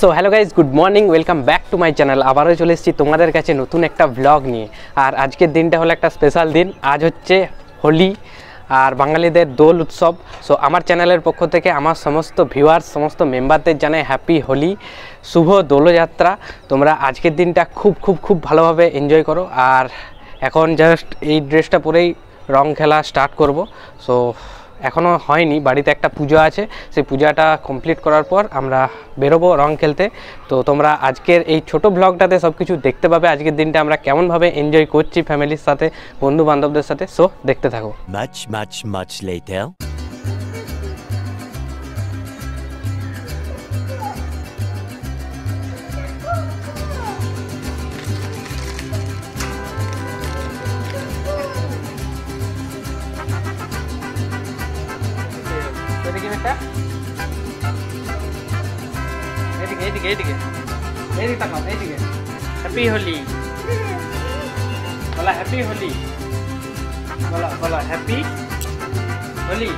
So hello guys good morning welcome back to my channel আবারও চলে এসেছি তোমাদের কাছে নতুন একটা ব্লগ নিয়ে। আর আজকের দিনটা হলো একটা স্পেশাল দিন। আজ হচ্ছে হোলি আর বাঙালিদের দোল উৎসব। সো আমার চ্যানেলের পক্ষ থেকে আমার সমস্ত ভিউয়ার্স সমস্ত মেম্বারদের জানাই হ্যাপি হোলি, শুভ দোলযাত্রা। তোমরা আজকের দিনটা খুব খুব খুব ভালোভাবে এনজয় করো। আর এখন জাস্ট এই ড্রেসটা পরেই রং খেলা স্টার্ট করব। সো এখনও হয়নি, বাড়িতে একটা পুজো আছে, সেই পূজাটা কমপ্লিট করার পর আমরা বেরোবো রং খেলতে। তো তোমরা আজকের এই ছোট ব্লগটাতে সব কিছু দেখতে পাবে, আজকের দিনটা আমরা কেমনভাবে এনজয় করছি ফ্যামিলির সাথে বন্ধু বান্ধবদের সাথে। সো দেখতে থাকো। Much, much, much later. এদিকে বেটা এদিকে এদিকে এদিকে এদিকে তাকাও এদিকে হ্যাপি হোলি বলা হ্যাপি হোলি বলা বলা হ্যাপি হোলি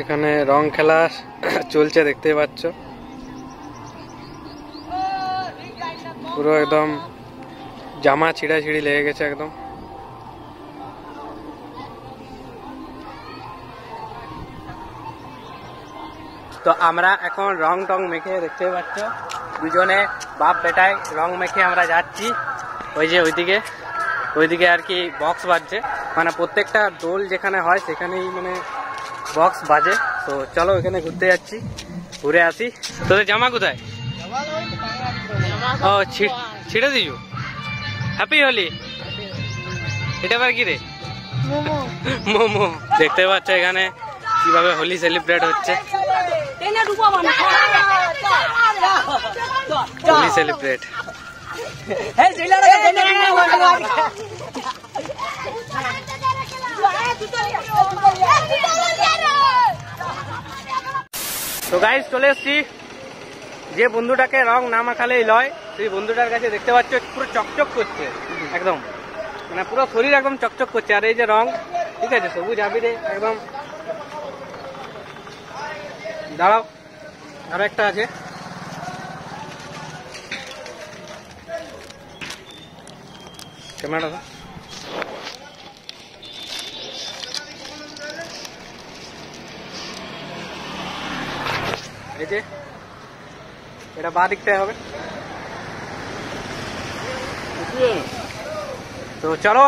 এখানে রং খেলা চলছে দেখতেই পাচ্ছ। পুরো একদম জামা ছিঁড়া ছিঁড়ি লেগে গেছে একদম। তো আমরা এখন রং টং মেখে দেখতে পাচ্ছ, দুজনে বাপ বেটায় রং মেখে আমরা যাচ্ছি। ওই যে ওইদিকে ওইদিকে আর কি বক্স বাজছে। মানে প্রত্যেকটা দোল যেখানে হয় সেখানেই মানে বক্স বাজে। তো চলো ওখানে ঘুরতে যাচ্ছি, ঘুরে আসি। তোদের জামা কোথায়? ও ছি- ছিঁড়ে দিছু হ্যাপি হোলি এটা আবার কি রে মোমো। দেখতে পাচ্ছ এখানে কীভাবে হোলি সেলিব্রেট হচ্ছে। হোলি সেলিব্রেট তো গাইস চলে এসছি। যে বন্ধুটাকে রং না মাখালেই লয়, সেই বন্ধুটার কাছে দেখতে পাচ্ছ পুরো চকচক করছে, একদম। মানে পুরো শরীর একদম চকচক করছে, আর এই যে রং, ঠিক আছে, সবুজ আবিরে, একদম। দাঁড়াও, আরও একটা আছে। ক্যামেরাটা এই যে এটা বা দিকতে হবে তো চলো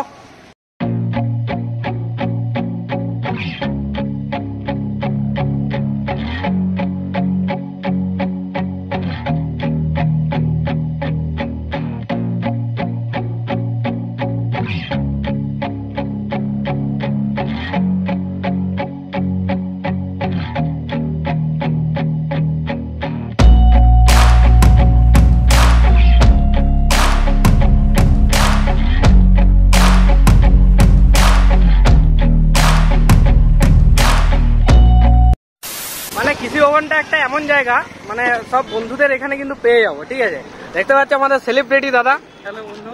ভবনটা একটা এমন জায়গা মানে সব বন্ধুদের এখানে কিন্তু পেয়ে যাব ঠিক আছে? দেখতে পাচ্ছ আমাদের সেলিব্রিটি দাদা। হ্যালো বন্ধু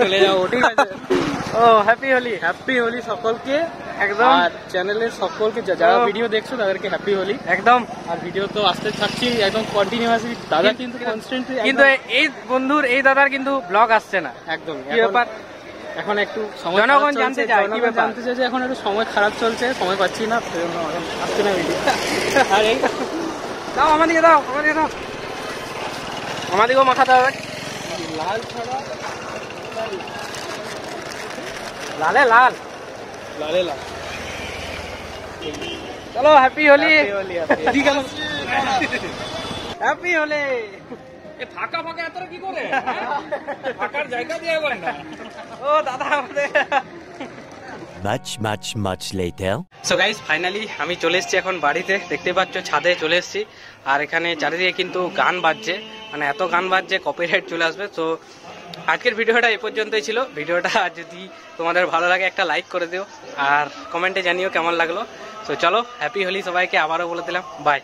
চলে যাব ঠিক আছে? ও হ্যাপি হোলি হ্যাপি হোলি সকলকে। একদম। আর চ্যানেলের সকলকে যারা ভিডিও দেখছ তাদেরকে হ্যাপি হোলি একদম। আর ভিডিও তো আসতে থাকছি একদম কন্টিনিউয়াসলি দাদা কিন্তু কনস্ট্যান্টলি কিন্তু এই বন্ধুর এই দাদার কিন্তু ব্লগ আসছে না। একদম। কি ব্যাপার? এখন একটু জনগণ জানতে চায়, কি জানতে চাইছে এখন একটু সময় খারাপ চলছে সময় পাচ্ছি না সেজন্য এখন আসছে না ভিডিও আর এই দাও আমাদিকে দাও আমাদিকে দাও। আমাদিকেও মাখাতে হবে লাল ছাড়া লালে লাল। লালে লাল। চলো হ্যাপি হোলি। ঠিক আছে। হ্যাপি হোলি ফাঁকা ফাঁকা এত কি করে ফাঁকার জায়গা দিয়ে না। ও দাদা আমাদের। Much, much, much later. So guys finally আমি চলে এসেছি এখন বাড়িতে। দেখতে পাচ্ছ ছাদে চলে এসেছি। আর এখানে চারিদিকে কিন্তু গান বাজছে। মানে এত গান বাজছে কপিরাইট চলে আসবে। তো আজকের ভিডিওটা এই পর্যন্তই ছিল। ভিডিওটা যদি তোমাদের ভালো লাগে একটা লাইক করে দিও। আর কমেন্টে জানিও কেমন লাগল। তো চলো হ্যাপি হোলি সবাইকে। আবারও বলে দিলাম বাই